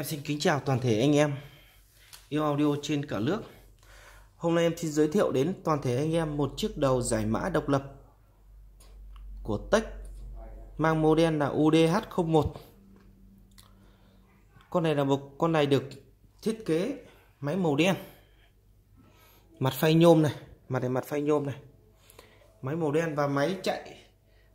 Em xin kính chào toàn thể anh em yêu audio trên cả nước. Hôm nay em xin giới thiệu đến toàn thể anh em một chiếc đầu giải mã độc lập của Tech mang model là UDH01. Con này là một con này được thiết kế máy màu đen. Mặt phay nhôm này, mặt này mặt phay nhôm này. Máy màu đen và máy chạy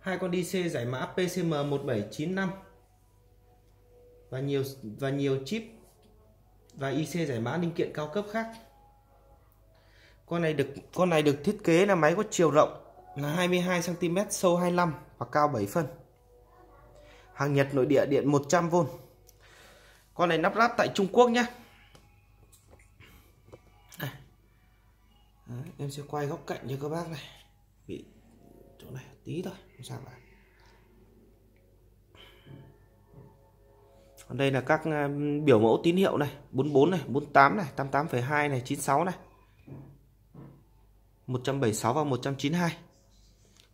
hai con DC giải mã PCM 1795 và nhiều và nhiều chip và IC giải mã linh kiện cao cấp khác. Con này được con này được thiết kế là máy có chiều rộng là 22 cm, sâu 25 và cao 7 phân. Hàng Nhật nội địa điện 100V. Con này lắp ráp tại Trung Quốc nhé. Đấy, em sẽ quay góc cạnh cho các bác này. Bị chỗ này tí thôi, không sao cả. Đây là các ờ, biểu mẫu tín hiệu này, 44 này, 48 này, 88,2 này, 96 này. 176 và 192.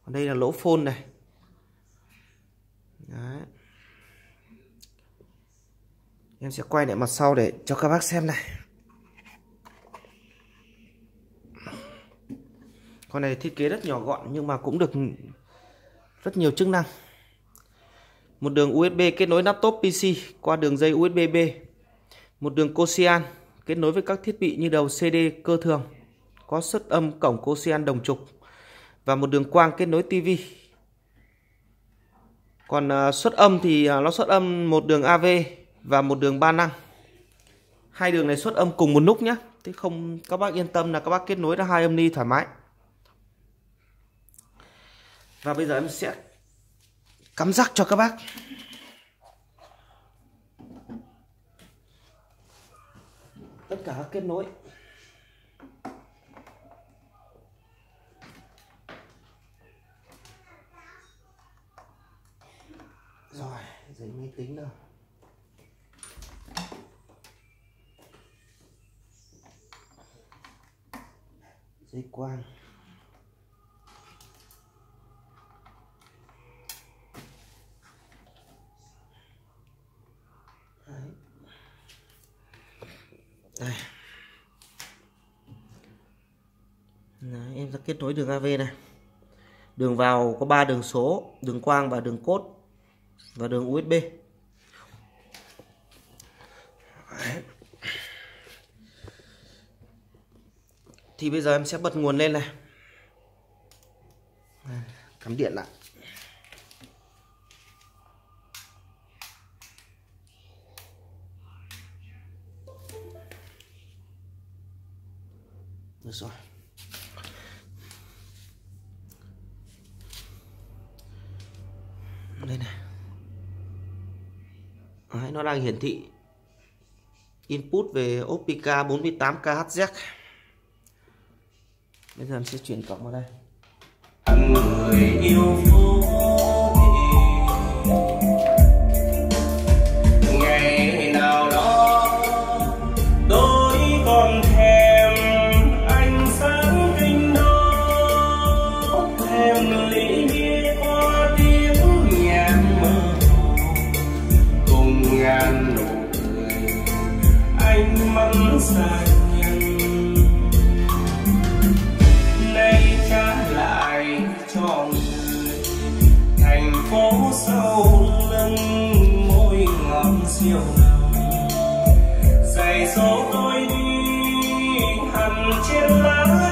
Còn đây là lỗ phone này. Đấy. Em sẽ quay lại mặt sau để cho các bác xem này. Con này thiết kế rất nhỏ gọn nhưng mà cũng được rất nhiều chức năng một đường USB kết nối laptop PC qua đường dây USB-B, một đường Cosian kết nối với các thiết bị như đầu CD cơ thường, có xuất âm cổng Cosian đồng trục và một đường quang kết nối TV. Còn à, xuất âm thì à, nó xuất âm một đường AV và một đường ba năng. Hai đường này xuất âm cùng một nút nhé. Thế không các bác yên tâm là các bác kết nối ra hai âm ni thoải mái. Và bây giờ em sẽ cắm rắc cho các bác. Tất cả các kết nối. Rồi giấy máy tính đâu giấy quang. Đây Đấy, em sẽ kết nối đường AV này. Đường vào có 3 đường số đường quang và đường cốt và đường USB Đấy. thì bây giờ em sẽ bật nguồn lên này cắm điện lại được rồi đây này. Đấy, nó đang hiển thị input về OPK 48 KHZ. Bây giờ em sẽ chuyển cổng vào đây. Người yêu phố xa nhân nay trả lại cho người. Thành phố sâu lưng môi ngọt siêu nồng dạy dỗ tôi đi hằn trên lá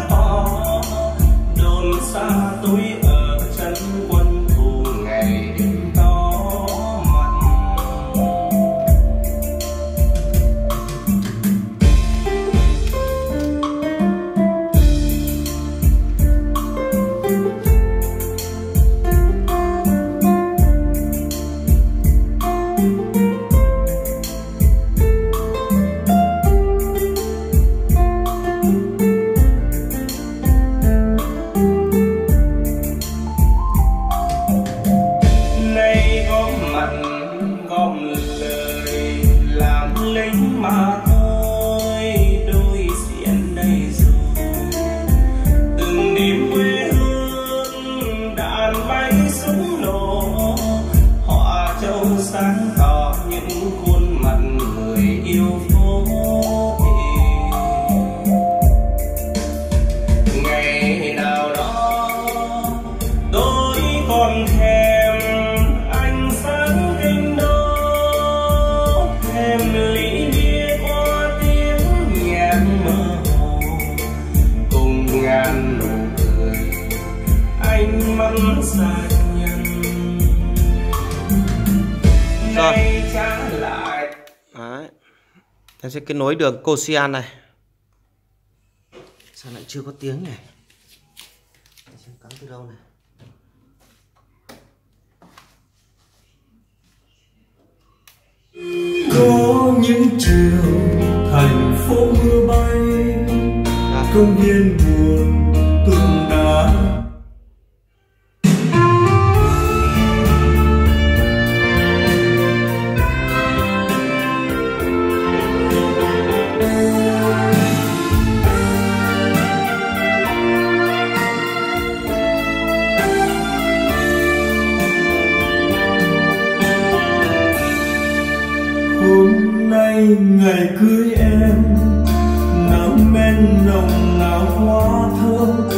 rồi, nhân Đấy. em sẽ kết nối đường cosian này. Sao lại chưa có tiếng này xem cắm từ đâu này? Có những chiều thành phố mưa nắng nồng nào hoa thơm,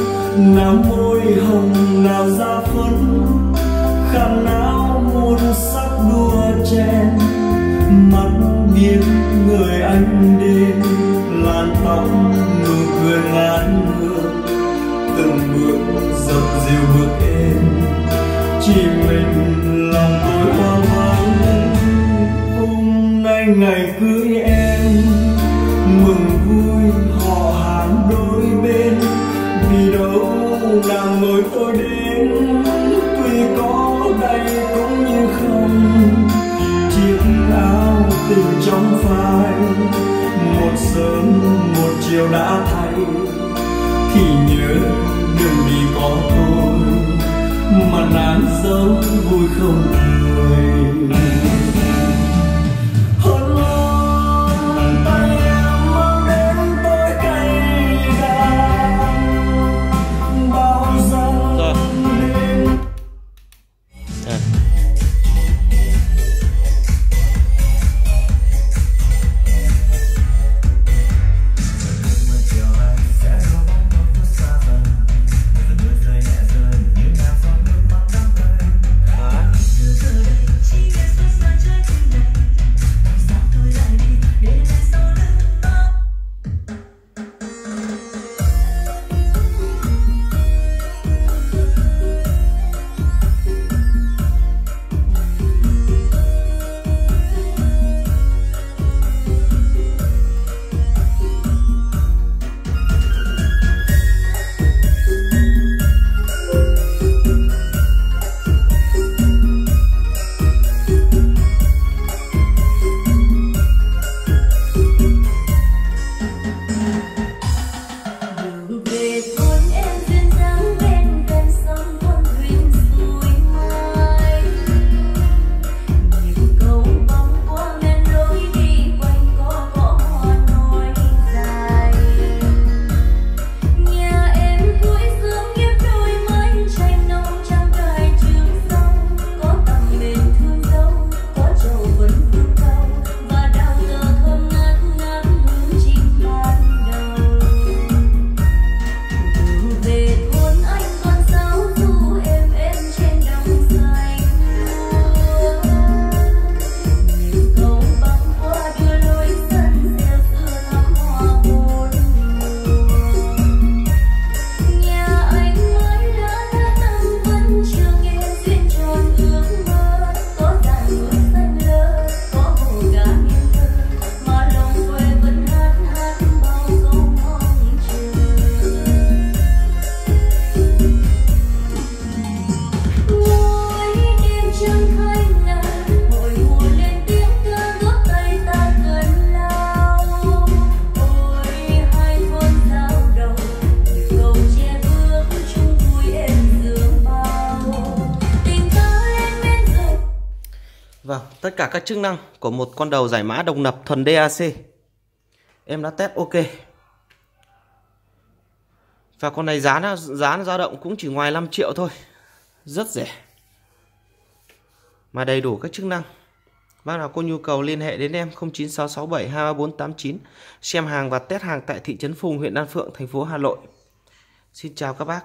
nào môi hồng, nào da phấn. Khăn áo muôn sắc đua chen, mắt biết người anh đêm. Làn tóc nụ cười ngàn hương từng bước dập dìu bước em. Chỉ mình lòng tôi hoang vắng hôm nay ngày cưới áo trong phai. Một sớm một chiều đã thay. Thì nhớ đừng vì có tôi, mà nán dấu vui không cười. Tất cả các chức năng của một con đầu giải mã đồng lập thuần DAC em đã test ok. Và con này giá nó giá nó dao động cũng chỉ ngoài 5 triệu thôi. Rất rẻ. Mà đầy đủ các chức năng. Bác nào có nhu cầu liên hệ đến em 0966723489 xem hàng và test hàng tại thị trấn Phùng, huyện Đan Phượng, thành phố Hà Nội. Xin chào các bác.